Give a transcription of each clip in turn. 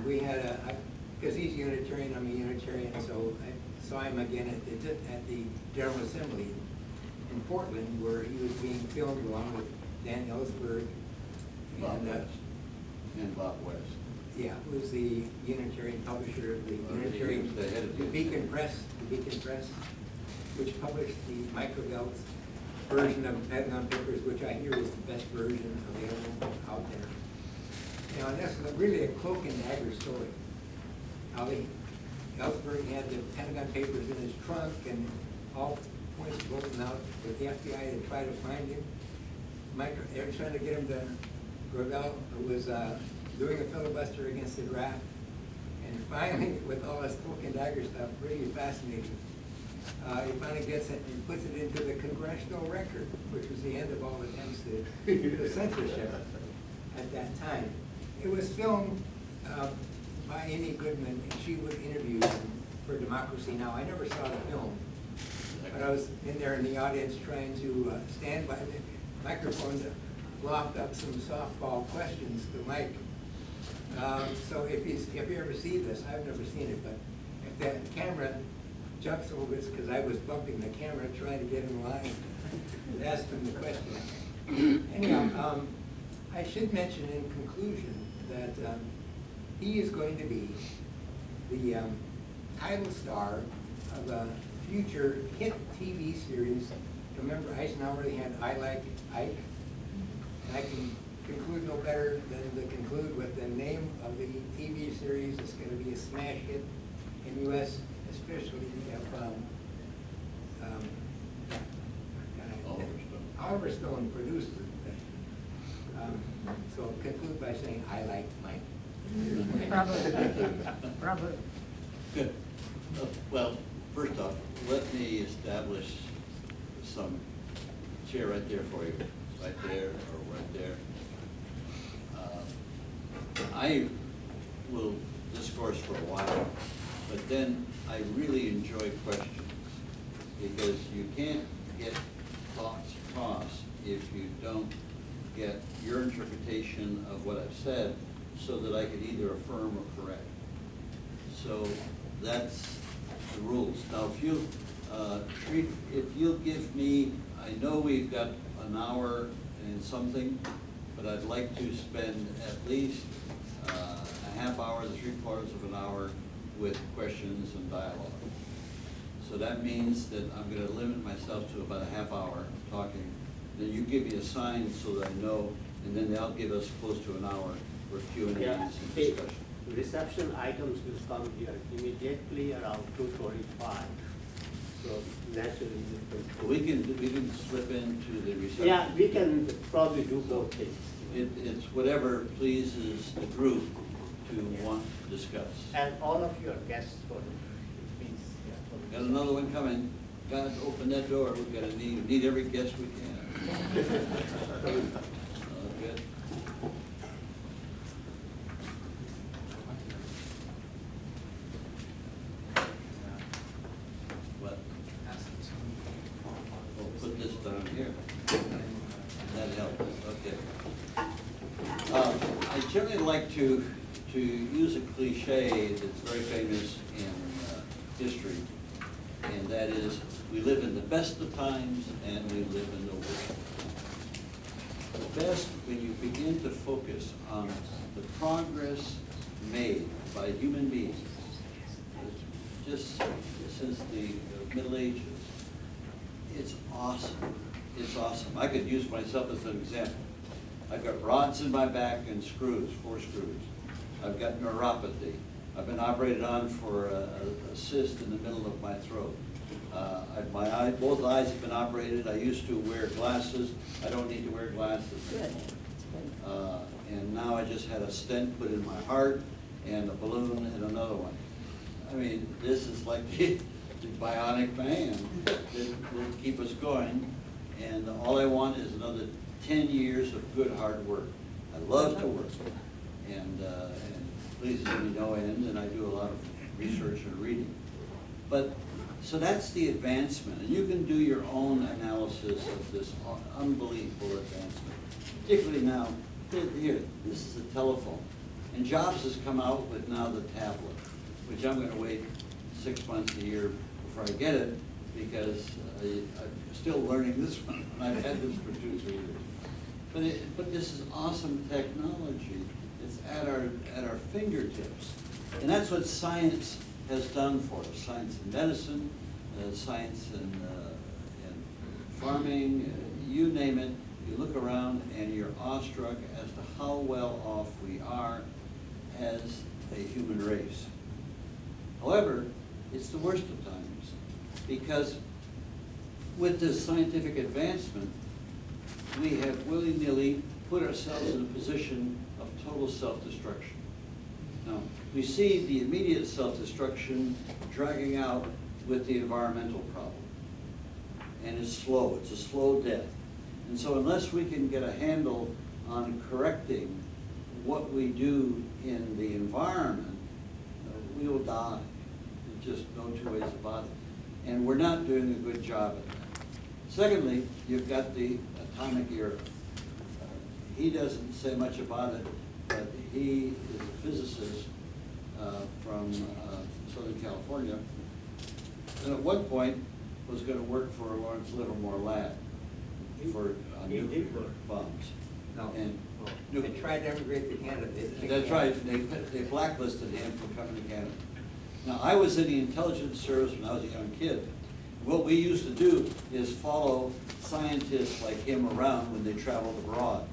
and we had a, because he's Unitarian, I'm a Unitarian, so I saw him again at the, at the General Assembly in Portland, where he was being filmed along with Dan Ellsberg. Bob And, uh, West. And Bob West. yeah, who's the Unitarian publisher of the he Unitarian, was the head of the the- Beacon Press, the Beacon Press, which published the Mike Gravel version of Pentagon Papers, which I hear is the best version available out there. You know, and that's really a cloak and dagger story. How they, Ellsberg had the Pentagon Papers in his trunk and all points golden out with the FBI to try to find him. Micro, they were trying to get him to, Gravel was, uh, doing a filibuster against the draft. And finally, with all this cloak and dagger stuff, really fascinating, uh, he finally gets it and puts it into the congressional record, which was the end of all attempts to, to censorship at that time. It was filmed, uh, by Amy Goodman, and she was interview him for Democracy Now! I never saw the film, but I was in there in the audience trying to, uh, stand by the microphone to loft up some softball questions to Mike. Um, so if he's, if you ever see this, I've never seen it, but if that camera jumps over, it's because I was bumping the camera trying to get in line, and ask him the question. Anyhow, um, I should mention in conclusion that, um, he is going to be the, um, title star of a future hit TV series. Remember Eisenhower, they had I Like Ike? And I can conclude no better than to conclude with the name of the TV series. It's gonna be a smash hit in US, especially if, um, um. Oliver Stone produced it. So conclude by saying, I like Mike. Probably, probably. Good. Uh, Well, first off, let me establish some chair right there for you, right there or right there. Uh, I will discourse for a while, but then I really enjoy questions because you can't get thoughts across if you don't get your interpretation of what I've said so that I can either affirm or correct. So that's the rules. Now, if you, uh, if you'll give me, I know we've got an hour and something, but I'd like to spend at least uh, a half hour, to three quarters of an hour with questions and dialogue. So that means that I'm gonna limit myself to about a half hour talking. Then you give me a sign so that I know, and then they'll give us close to an hour for Q and A's Yeah, and the discussion. reception items will come here immediately around two forty-five. So naturally, we can. We can, we can slip into the reception. Yeah, we can probably do both things. It, it's whatever pleases the group to want to discuss. And all of your guests for the, please, yeah. for Got another one coming. God, open that door. We've got to need, need every guest we can. Uh, good. What? We'll put this down here. That helps, okay. Um, I generally like to, to use a cliche that's very famous in uh, history, and that is, we live in the best of times and we live in the worst. The best, when you begin to focus on the progress made by human beings, just since the Middle Ages, it's awesome. It's awesome. I could use myself as an example. I've got rods in my back and screws, four screws. I've got neuropathy. I've been operated on for a, a- cyst in the middle of my throat. Uh, I- my eye, both eyes have been operated. I used to wear glasses. I don't need to wear glasses. Good. Uh, and now I just had a stent put in my heart and a balloon and another one. I mean, this is like the the bionic man that will keep us going. And all I want is another ten years of good, hard work. I love to work and, uh, and me no end, and I do a lot of research and reading. But, so that's the advancement, and you can do your own analysis of this unbelievable advancement. Particularly now, here, this is a telephone. And Jobs has come out with now the tablet, which I'm gonna wait six months, a year before I get it, because I, I'm still learning this one, and I've had this for two, three years. But it, but this is awesome technology, it's at our, at our fingertips. And that's what science has done for us, science and medicine, uh, science and, uh, in farming, uh, you name it. You look around and you're awestruck as to how well off we are as a human race. However, it's the worst of times, because with this scientific advancement, we have willy-nilly put ourselves in a position of total self-destruction. Now, we see the immediate self-destruction dragging out with the environmental problem. And it's slow, it's a slow death. And so unless we can get a handle on correcting what we do in the environment, uh, we will die. There's just no two ways about it. And we're not doing a good job at that. Secondly, you've got the atomic era. Uh, He doesn't say much about it, but he is a physicist uh, from uh, Southern California. And at one point, was gonna work for Lawrence Livermore Lab for uh, did nuclear work. bombs. No. And They tried to emigrate to Canada. they that's right, they, they blacklisted him from coming to Canada. Now, I was in the intelligence service when I was a young kid. What we used to do is follow scientists like him around when they traveled abroad,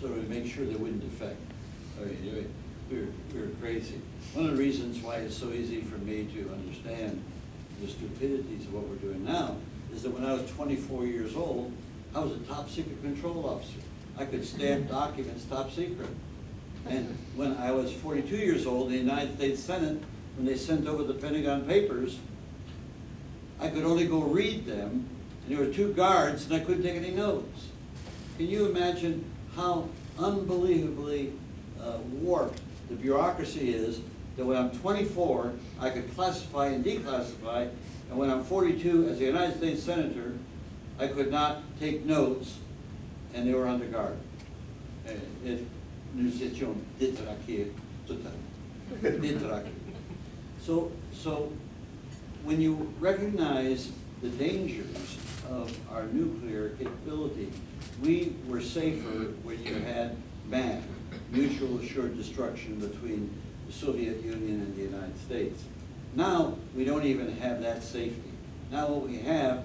so we make sure they wouldn't defect. I mean, we were, we were crazy. One of the reasons why it's so easy for me to understand the stupidities of what we're doing now is that when I was twenty-four years old, I was a top secret control officer. I could stamp documents top secret. And when I was forty-two years old, the United States Senate, when they sent over the Pentagon Papers, I could only go read them, and there were two guards, and I couldn't take any notes. Can you imagine how unbelievably uh, warped the bureaucracy is, that when I'm twenty-four, I could classify and declassify, and when I'm forty-two, as a United States Senator, I could not take notes, and they were under guard. Eh, it- nous étions détraqués totalement. Détraqués. So, so when you recognize the dangers of our nuclear capability, we were safer when you had MAD, mutual assured destruction between the Soviet Union and the United States. Now, we don't even have that safety. Now what we have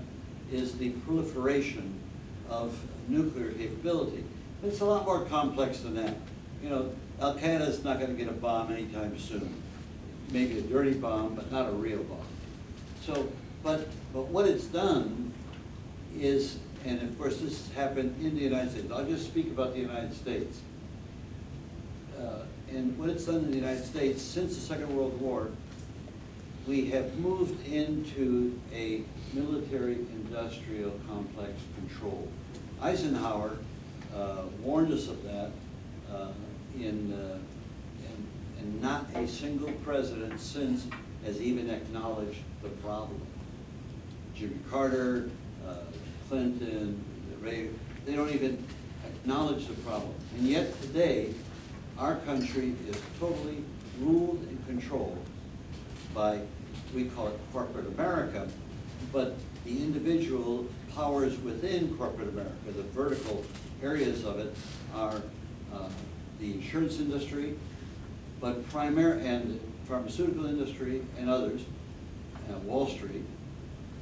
is the proliferation of nuclear capability. It's a lot more complex than that. You know, Al Qaeda is not gonna get a bomb anytime soon. Maybe a dirty bomb, but not a real bomb. So, but, but what it's done is, and of course, this happened in the United States, I'll just speak about the United States. Uh, And what it's done in the United States, since the Second World War, we have moved into a military-industrial complex control. Eisenhower uh, warned us of that uh, in, uh, and, and not a single president since has even acknowledged the problem. Jimmy Carter, uh, Clinton, Ray, they don't even acknowledge the problem. And yet today, our country is totally ruled and controlled by, we call it corporate America, but the individual powers within corporate America, the vertical areas of it are uh, the insurance industry, but primary, and pharmaceutical industry and others, uh, Wall Street,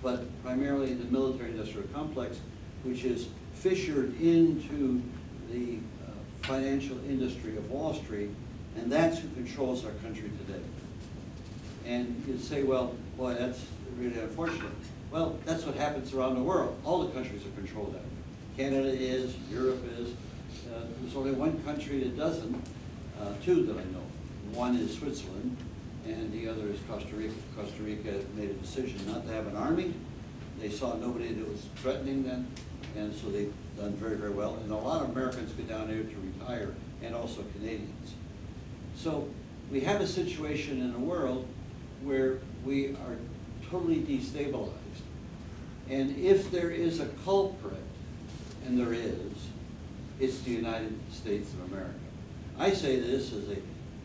but primarily the military industrial complex, which is fissured into the uh, financial industry of Wall Street, and that's who controls our country today. And you'd say, well, boy, that's really unfortunate. Well, that's what happens around the world. All the countries are controlled that way. Canada is, Europe is. Uh, There's only one country that doesn't, uh, two that I know. One is Switzerland, and the other is Costa Rica. Costa Rica made a decision not to have an army. They saw nobody that was threatening them, and so they've done very, very well. And a lot of Americans go down there to retire, and also Canadians. So we have a situation in the world where we are totally destabilized. And if there is a culprit, and there is, it's the United States of America. I say this as a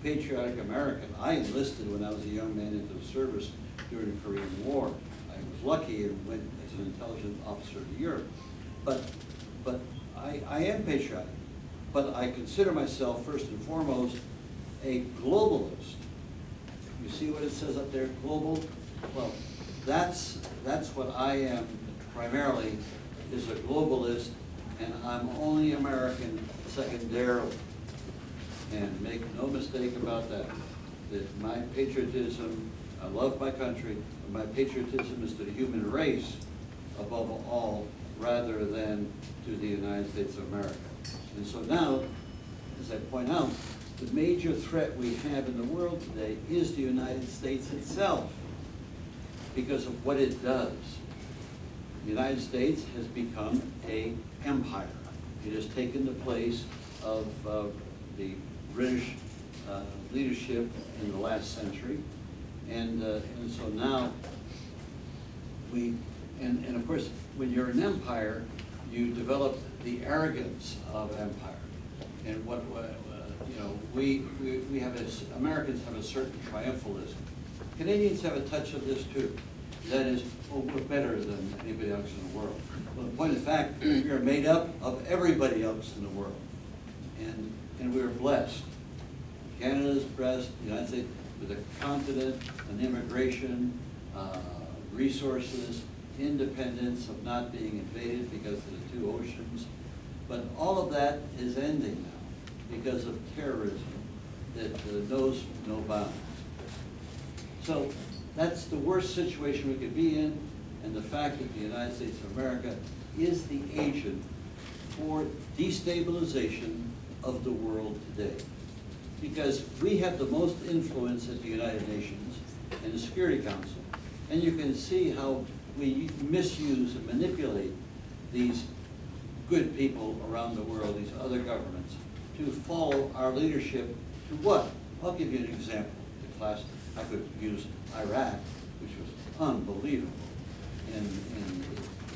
patriotic American. I enlisted when I was a young man into the service during the Korean War. I was lucky and went as an intelligence officer to Europe. But, but I, I am patriotic. But I consider myself first and foremost a globalist. You see what it says up there, global? Well, that's, that's what I am primarily, is a globalist, and I'm only American secondarily. And make no mistake about that, that my patriotism, I love my country, but my patriotism is to the human race above all, rather than to the United States of America. And so now, as I point out, the major threat we have in the world today is the United States itself because of what it does. The United States has become a empire. It has taken the place of uh, the British uh, leadership in the last century. And, uh, and so now we, and, and of course, when you're an empire, you develop the arrogance of empire. And what, what, know, we, we, we have this, Americans have a certain triumphalism. Canadians have a touch of this too. That is, oh, we're better than anybody else in the world. Well, the point of fact, we are made up of everybody else in the world. And, and we are blessed. Canada's blessed, the United States, with a continent, an immigration, uh, resources, independence of not being invaded because of the two oceans. But all of that is ending because of terrorism that uh, knows no bounds. So that's the worst situation we could be in, and the fact that the United States of America is the agent for destabilization of the world today. Because we have the most influence at the United Nations and the Security Council. And you can see how we misuse and manipulate these good people around the world, these other governments, to follow our leadership to what? I'll give you an example. The class, I could use Iraq, which was unbelievable in, in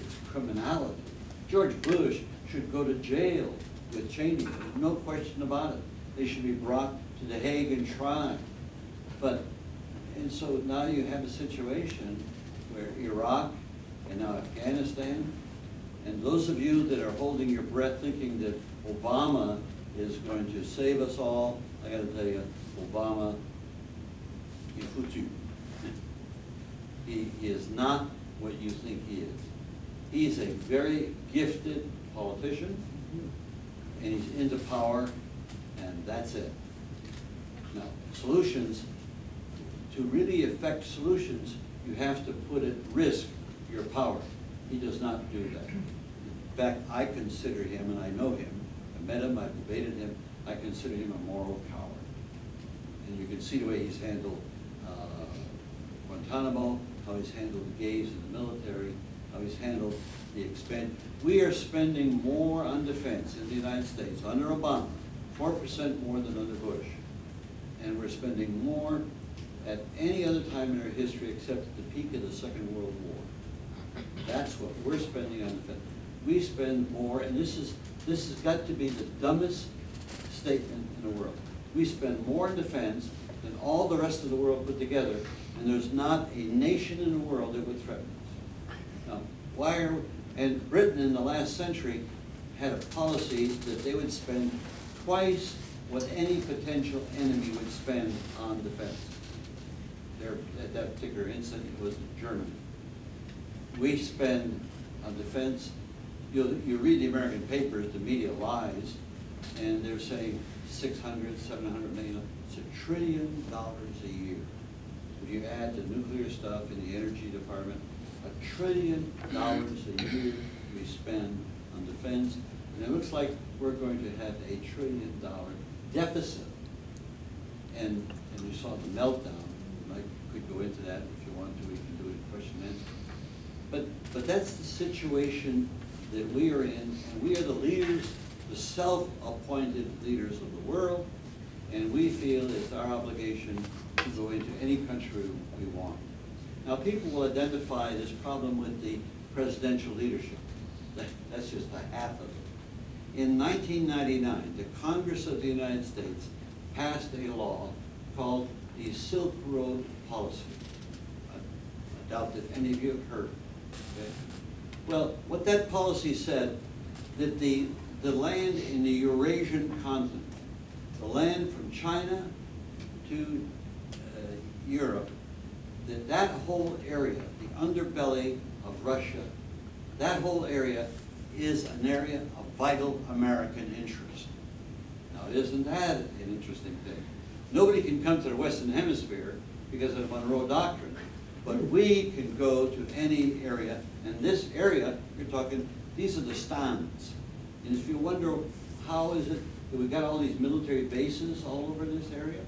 its criminality. George Bush should go to jail with Cheney, there's no question about it. They should be brought to the Hague and tried. But, and so now you have a situation where Iraq and now Afghanistan, and those of you that are holding your breath thinking that Obama is going to save us all, I gotta tell you, Obama, foutu. He is not what you think he is. He's a very gifted politician, and he's into power, and that's it. Now, solutions, to really affect solutions, you have to put at risk your power. He does not do that. In fact, I consider him, and I know him, met him, I've debated him, I consider him a moral coward. And you can see the way he's handled uh, Guantanamo, how he's handled the gays in the military, how he's handled the expand. We are spending more on defense in the United States under Obama, four percent more than under Bush. And we're spending more at any other time in our history except at the peak of the Second World War. That's what we're spending on defense. We spend more, and this is, this has got to be the dumbest statement in the world. We spend more in defense than all the rest of the world put together, and there's not a nation in the world that would threaten us. Now, why are, and Britain in the last century had a policy that they would spend twice what any potential enemy would spend on defense. There, at that particular incident, it was Germany. We spend on defense, you, you read the American papers, the media lies, and they're saying 600, 700 million, it's a trillion dollars a year. If you add the nuclear stuff in the energy department, a trillion dollars a year we spend on defense, and it looks like we're going to have a trillion dollar deficit. And, and you saw the meltdown, I could go into that if you want to, we can do it in question and answer. But, but that's the situation that we are in, and we are the leaders, the self-appointed leaders of the world, and we feel it's our obligation to go into any country we want. Now, people will identify this problem with the presidential leadership. That's just a half of it. In 1999, the Congress of the United States passed a law called the Silk Road Policy. I I doubt that any of you have heard. okay? Well, what that policy said, that the, the land in the Eurasian continent, the land from China to uh, Europe, that that whole area, the underbelly of Russia, that whole area is an area of vital American interest. Now, isn't that an interesting thing? Nobody can come to the Western Hemisphere because of the Monroe Doctrine, but we can go to any area, and this area, you're talking, these are the stands. And if you wonder, how is it that we got all these military bases all over this area?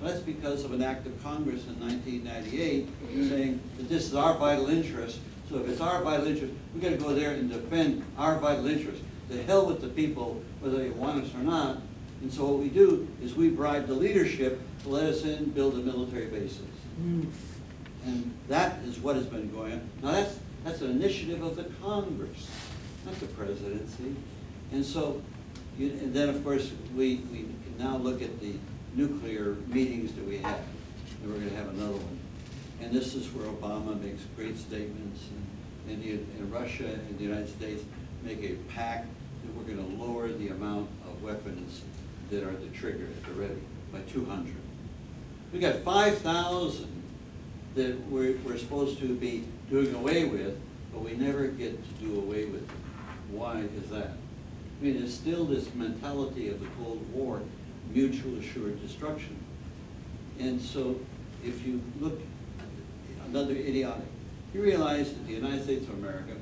Well, that's because of an act of Congress in nineteen ninety-eight saying that this is our vital interest. So if it's our vital interest, we gotta go there and defend our vital interest. The hell with the people, whether they want us or not. And so what we do is we bribe the leadership to let us in, build the military bases. Hmm. And that is what has been going on. Now, that's, that's an initiative of the Congress, not the presidency. And so, you, and then, of course, we, we can now look at the nuclear meetings that we have. And we're gonna have another one. And this is where Obama makes great statements, and, and, and Russia and the United States make a pact that we're gonna lower the amount of weapons that are the trigger at the ready by two hundred. We got five thousand that we're, we're supposed to be doing away with, but we never get to do away with them. Why is that? I mean, it's still this mentality of the Cold War, mutual assured destruction. And so, if you look, at another idiotic, you realize that the United States of America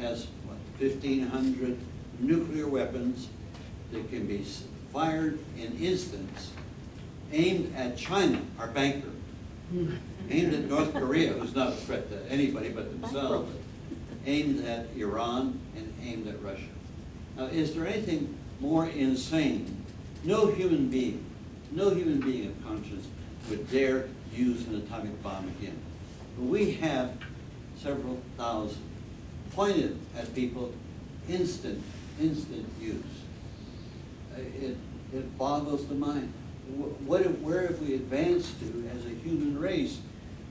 has, what, fifteen hundred nuclear weapons that can be fired in instants, aimed at China, our banker, aimed at North Korea, who's not a threat to anybody but themselves, aimed at Iran and aimed at Russia. Now, is there anything more insane? No human being, no human being of conscience would dare use an atomic bomb again. But we have several thousand pointed at people, instant, instant use. Uh, It, it boggles the mind. Wh- What, where have we advanced to as a human race?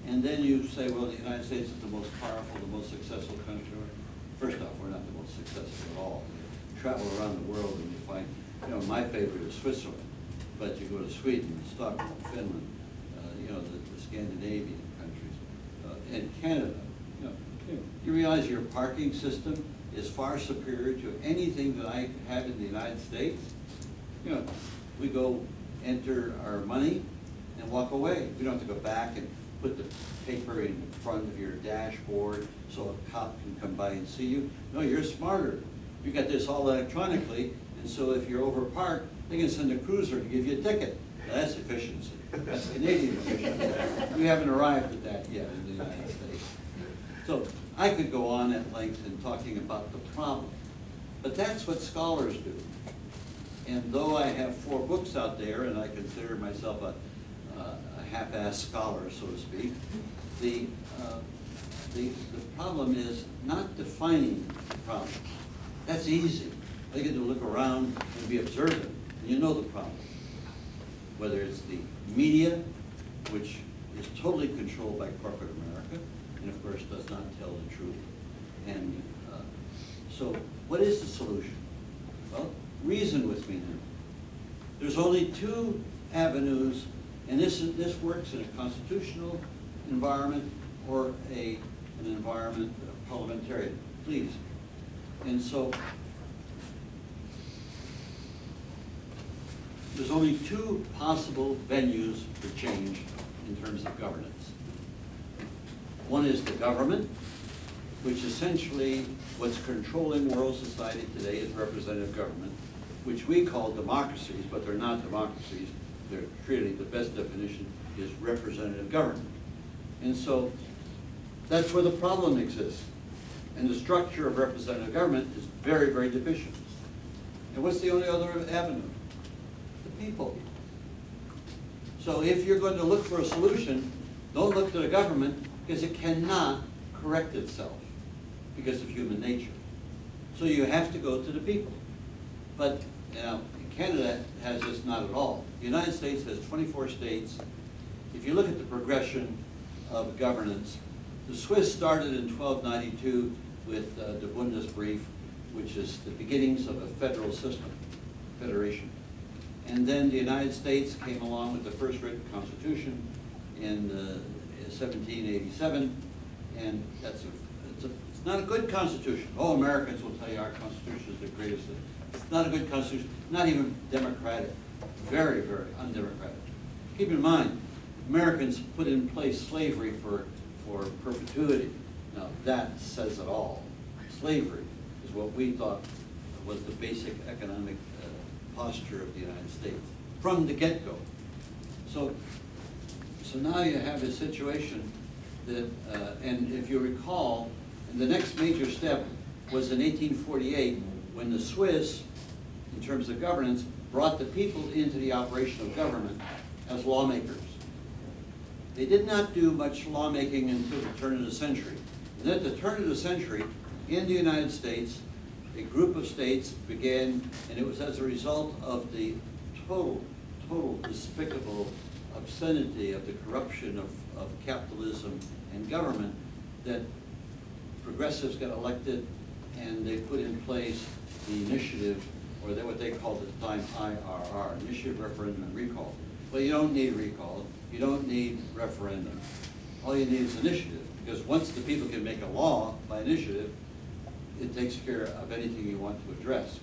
And then you say, well, the United States is the most powerful, the most successful country. First off, we're not the most successful at all. You Travel around the world and you find, you know, my favorite is Switzerland, but you go to Sweden, Stockholm, Finland, uh, you know, the the Scandinavian countries, uh, and Canada. You know, You realize your parking system is far superior to anything that I have in the United States? You know, we go enter our money and walk away. We don't have to go back and put the paper in front of your dashboard so a cop can come by and see you. No, you're smarter. You got this all electronically, and so if you're over parked, they can send a cruiser to give you a ticket. That's efficiency. That's Canadian efficiency. We haven't arrived at that yet in the United States. So I could go on at length in talking about the problem, but that's what scholars do. And though I have four books out there, and I consider myself a, a half-assed scholar, so to speak, the, uh, the, the problem is not defining the problem. That's easy. You get to look around and be observant, and you know the problem. Whether it's the media, which is totally controlled by corporate America, and of course does not tell the truth. And uh, so, what is the solution? Well, reason with me now. There's only two avenues, and this, is- this works in a constitutional environment or a, an environment of parliamentarian, please. And so, there's only two possible venues for change in terms of governance. One is the government, which essentially, what's controlling world society today is representative government, which we call democracies, but they're not democracies. They're really, the best definition is representative government. And so, that's where the problem exists. And the structure of representative government is very, very deficient. And what's the only other avenue? The people. So if you're going to look for a solution, don't look to the government, because it cannot correct itself because of human nature. So you have to go to the people. But, know, Canada has this not at all. The United States has twenty-four states. If you look at the progression of governance, the Swiss started in twelve ninety-two with uh, the Bundesbrief, which is the beginnings of a federal system, federation. And then the United States came along with the first written constitution in uh, seventeen eighty-seven, and that's a, it's a, it's not a good constitution. Oh, Americans will tell you our constitution is the greatest. It's not a good constitution, not even democratic, very, very undemocratic. Keep in mind, Americans put in place slavery for, for perpetuity. Now, that says it all. Slavery is what we thought was the basic economic uh, posture of the United States, from the get-go. So, so now you have a situation that, uh, and if you recall, the next major step was in eighteen forty-eight, when the Swiss, in terms of governance, brought the people into the operation of government as lawmakers. They did not do much lawmaking until the turn of the century. And at the turn of the century, in the United States, a group of states began, and it was as a result of the total, total despicable obscenity of the corruption of, of capitalism and government that progressives got elected and they put in place the initiative, or what they called at the time IRR, Initiative Referendum and Recall. Well, you don't need recall, you don't need referendum. All you need is initiative, because once the people can make a law by initiative, it takes care of anything you want to address.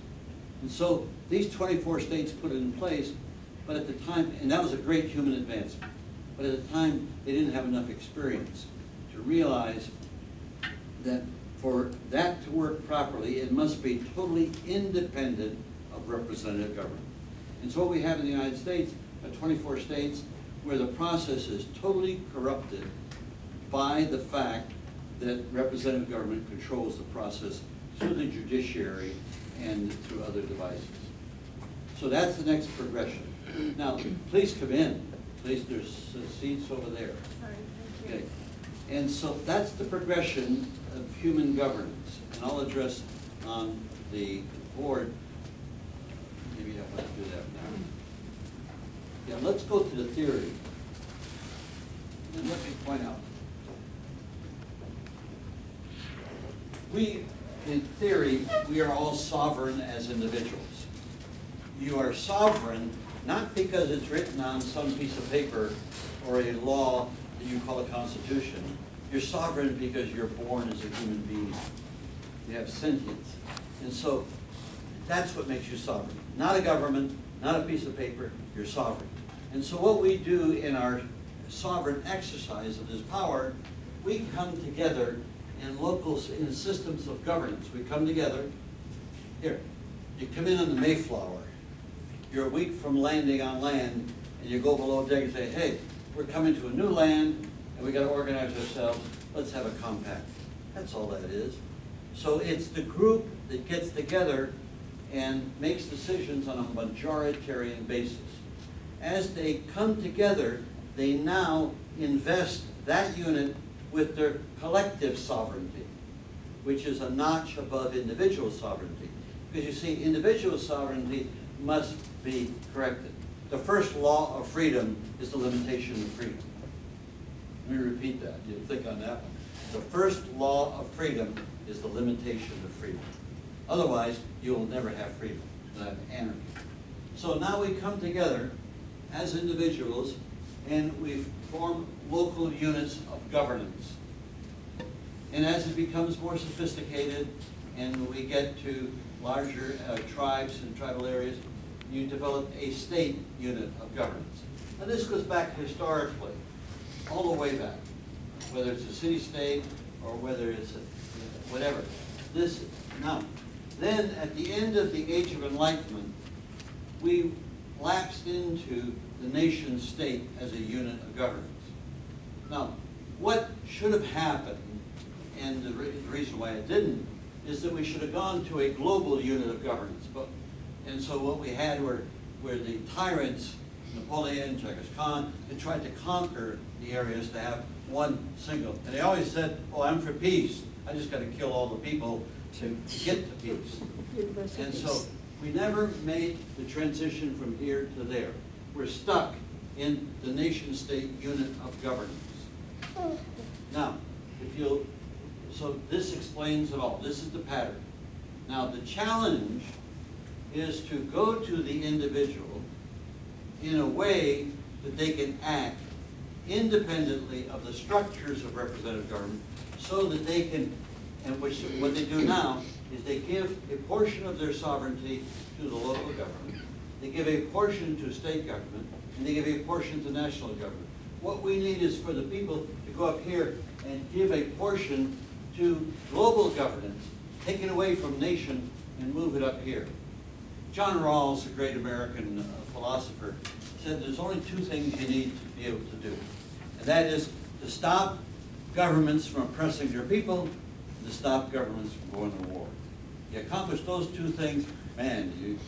And so these twenty-four states put it in place, but at the time, and that was a great human advancement. But at the time, they didn't have enough experience to realize that for that to work properly, it must be totally independent of representative government. And so what we have in the United States, are twenty-four states, where the process is totally corrupted by the fact that representative government controls the process through the judiciary and through other devices. So that's the next progression. Now, please come in, please, there's uh, seats over there. Okay, and so that's the progression of human governance, and I'll address on the board, maybe I want to do that now. Yeah, let's go to the theory. And let me point out. We, in theory, we are all sovereign as individuals. You are sovereign not because it's written on some piece of paper or a law you call a constitution. You're sovereign because you're born as a human being. You have sentience. And so that's what makes you sovereign. Not a government, not a piece of paper, you're sovereign. And so what we do in our sovereign exercise of this power, we come together in local, in systems of governance. We come together. Here, you come in on the Mayflower. You're a week from landing on land, and you go below deck and say, hey, we're coming to a new land, and we gotta organize ourselves. Let's have a compact. That's all that is. So it's the group that gets together and makes decisions on a majoritarian basis. As they come together, they now invest that unit with their collective sovereignty, which is a notch above individual sovereignty. Because you see, individual sovereignty must be corrected. The first law of freedom is the limitation of freedom. Let me repeat that, you think on that one. The first law of freedom is the limitation of freedom. Otherwise, you will never have freedom, you'll have anarchy. So now we come together as individuals and we form local units of governance. And as it becomes more sophisticated and we get to larger uh, tribes and tribal areas, you develop a state unit of governance. And this goes back historically, all the way back, whether it's a city-state or whether it's a, whatever. This, now, then at the end of the Age of Enlightenment, we lapsed into the nation state as a unit of governance. Now, what should have happened, and the, re- the reason why it didn't, is that we should have gone to a global unit of governance. But, and so what we had were, were the tyrants, Napoleon, Genghis Khan, that tried to conquer the areas to have one single. And they always said, oh, I'm for peace. I just gotta kill all the people to, to get to peace. And so We never made the transition from here to there. We're stuck in the nation-state unit of governance. Now, if you'll, so this explains it all, this is the pattern. Now, the challenge is to go to the individual in a way that they can act independently of the structures of representative government, so that they can, and which, what they do now, is they give a portion of their sovereignty to the local government, they give a portion to state government, and they give a portion to national government. What we need is for the people to go up here and give a portion to global governance, take it away from nation and move it up here. John Rawls, a great American uh, philosopher, said there's only two things you need to be able to do. And that is to stop governments from oppressing their people, and to stop governments from going to war. You accomplish those two things, man, you,